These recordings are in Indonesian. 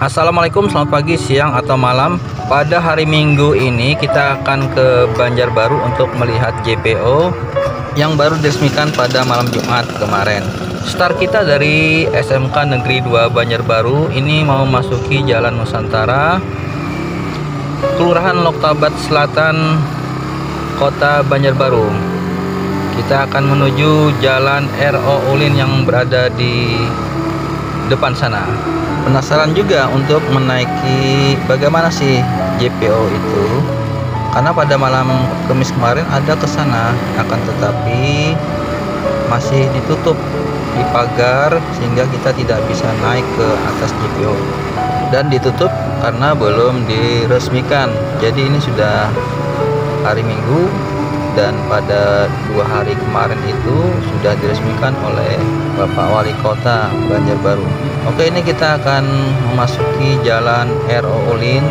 Assalamualaikum selamat pagi siang atau malam. Pada hari minggu ini kita akan ke Banjarbaru untuk melihat JPO yang baru diresmikan pada malam Jumat kemarin. Start kita dari SMK Negeri 2 Banjarbaru. Ini mau masuki Jalan Nusantara Kelurahan Loktabat Selatan Kota Banjarbaru. Kita akan menuju Jalan RO Ulin yang berada di depan sana. Penasaran juga untuk menaiki bagaimana sih JPO itu? Karena pada malam Kamis kemarin ada ke sana. Akan tetapi masih ditutup di pagar sehingga kita tidak bisa naik ke atas JPO dan ditutup karena belum diresmikan. Jadi ini sudah hari Minggu dan pada dua hari kemarin itu sudah diresmikan oleh Bapak Wali Kota Banjarbaru. Oke ini kita akan memasuki jalan RO Ulin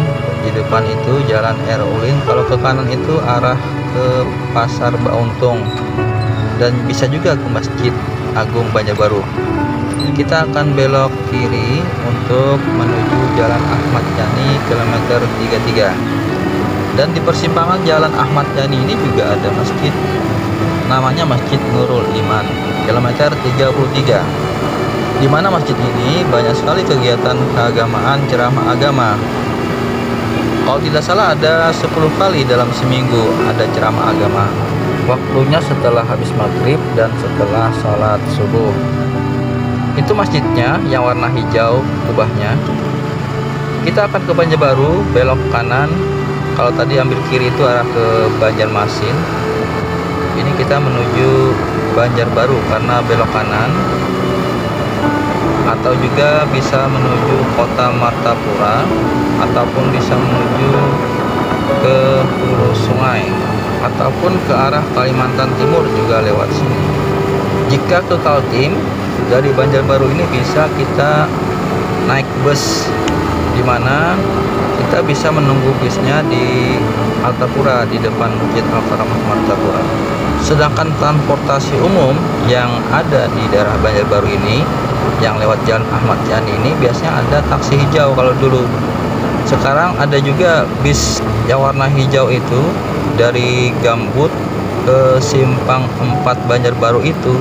di depan itu jalan RO Ulin kalau ke kanan itu arah ke Pasar Bauntung dan bisa juga ke Masjid Agung Banjarbaru. Kita akan belok kiri untuk menuju Jalan Ahmad Yani kilometer 33 dan di persimpangan Jalan Ahmad Yani ini juga ada masjid. Namanya Masjid Nurul Iman kilometer 33 di mana masjid ini banyak sekali kegiatan keagamaan ceramah agama. Kalau tidak salah ada 10 kali dalam seminggu ada ceramah agama. Waktunya setelah habis maghrib dan setelah sholat subuh. Itu masjidnya yang warna hijau kubahnya. Kita akan ke Banjarbaru belok kanan kalau tadi ambil kiri itu arah ke Banjarmasin. Ini kita menuju Banjarbaru karena belok kanan. Atau juga bisa menuju kota Martapura ataupun bisa menuju ke hulu sungai ataupun ke arah Kalimantan Timur juga lewat sini. Jika ke Kaltim dari Banjarbaru ini bisa kita naik bus di mana kita bisa menunggu bisnya di Altapura di depan Masjid Al-Karamah Martapura sedangkan transportasi umum yang ada di daerah Banjarbaru ini yang lewat Jalan Ahmad Yani ini biasanya ada taksi hijau kalau dulu. Sekarang ada juga bis yang warna hijau itu dari Gambut ke Simpang 4 Banjarbaru itu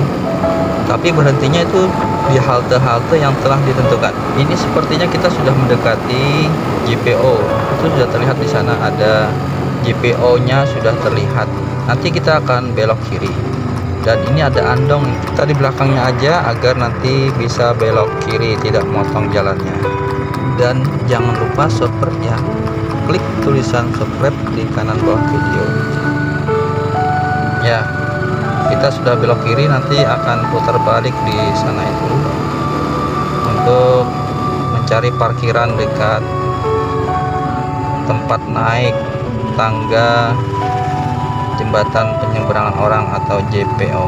tapi berhentinya itu di halte-halte yang telah ditentukan. Ini sepertinya kita sudah mendekati JPO. Itu sudah terlihat di sana ada JPO-nya sudah terlihat. Nanti kita akan belok kiri. Dan ini ada andong kita di belakangnya aja agar nanti bisa belok kiri tidak motong jalannya. Dan jangan lupa subscribe ya. Klik tulisan subscribe di kanan bawah video. Ya, kita sudah belok kiri nanti akan putar balik di sana itu. Untuk mencari parkiran dekat tempat naik tangga jembatan penyeberangan orang atau JPO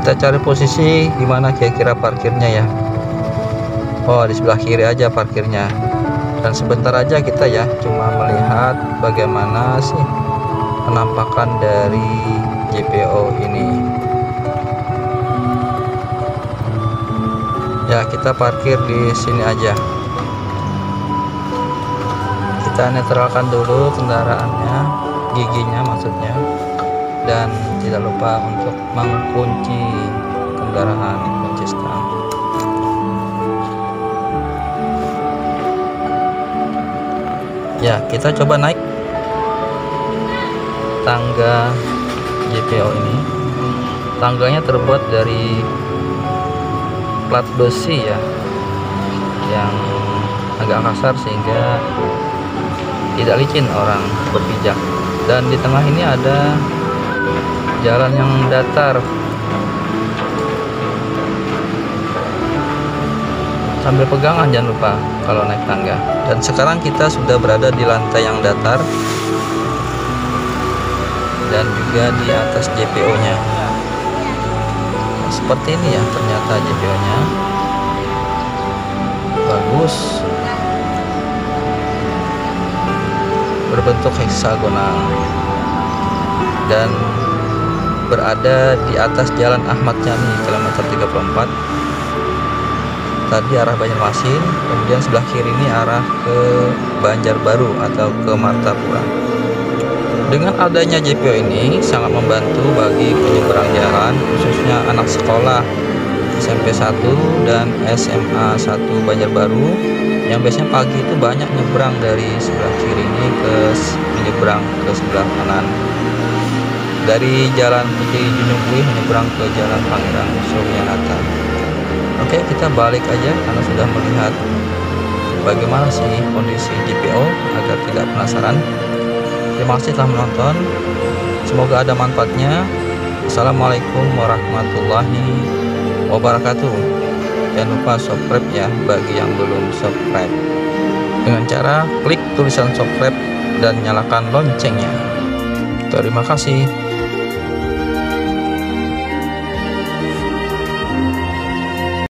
kita cari posisi di mana kira-kira parkirnya ya. Oh di sebelah kiri aja parkirnya. Dan sebentar aja kita ya cuma melihat bagaimana sih penampakan dari JPO ini. Ya kita parkir di sini aja. Kita netralkan dulu kendaraannya giginya maksudnya dan tidak lupa untuk mengunci kendaraan kunci stang ya kita coba naik tangga JPO ini. Tangganya terbuat dari plat besi ya yang agak kasar sehingga tidak licin orang berpijak. Dan di tengah ini ada jalan yang datar. Sambil pegangan jangan lupa kalau naik tangga. Dan sekarang kita sudah berada di lantai yang datar dan juga di atas JPO nya seperti ini ya ternyata JPO nya bagus. Berbentuk heksagonal. Dan berada di atas jalan Ahmad Yani kilometer 34 tadi arah Banjarmasin kemudian sebelah kiri ini arah ke Banjarbaru atau ke Martapura dengan adanya JPO ini sangat membantu bagi penyeberang jalan khususnya anak sekolah SMP 1 dan SMA 1 Banjarbaru. Yang biasanya pagi itu banyak nyebrang dari sebelah kiri ini ke menyeberang ke sebelah kanan. Dari jalan Putih Junubui menyeberang ke jalan Pangeran Suryanata oke kita balik aja karena sudah melihat bagaimana sih kondisi JPO agar tidak penasaran terima kasih telah menonton. Semoga ada manfaatnya. Assalamualaikum warahmatullahi wabarakatuh. Jangan lupa subscribe ya bagi yang belum subscribe. Dengan cara klik tulisan subscribe dan nyalakan loncengnya. Terima kasih